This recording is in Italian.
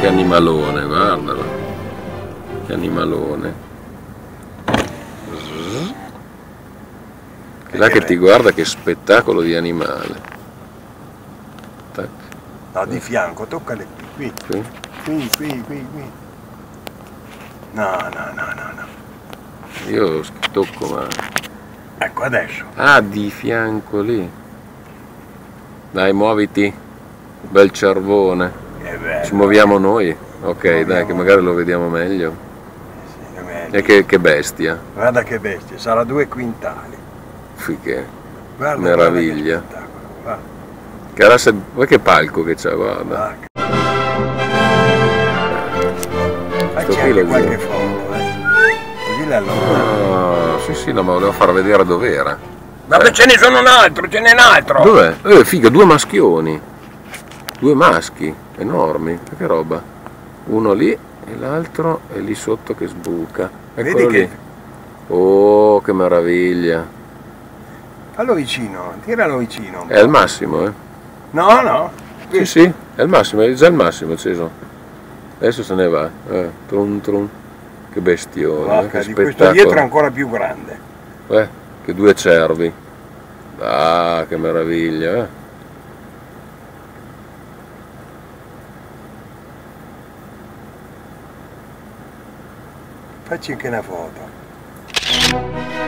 che animalone, guardalo. Animalone. Che là che ti guarda che spettacolo di animale. Tac, No, di fianco, toccale qui, qui. qui, qui, qui, qui. No, no, no, no, no. Io tocco ma. Ecco, adesso. Ah, di fianco lì. Dai, muoviti. Bel cervone. Ci muoviamo noi? Ok, dai, che magari lo vediamo meglio. E che, che bestia. Guarda che bestia, sarà due quintali. Fiche. Guarda, Meraviglia. guarda che. Guarda, Che razza- Guarda che palco che c'ha, guarda. Facci qui anche lo qualche foto, eh. Così la allontano. Ah, sì, sì, no, ma volevo far vedere dov'era. Vabbè, ce ne sono un altro, ce n'è un altro. Dov'è? Eh, figa, due maschioni. Due maschi, enormi. Che roba. Uno lì e l'altro è lì sotto che sbuca. Eccolo Vedi che- lì. Oh, che meraviglia. Fallo vicino, tiralo vicino. È al massimo, eh. No, no. Sì, sì, è il massimo, è già il massimo acceso. Adesso se ne va. Eh, trun trun. Che bestione, eh, Guarda, che di questo spettacolo. dietro è ancora più grande. Eh, che due cervi. Ah, che meraviglia, eh. Facci anche una foto.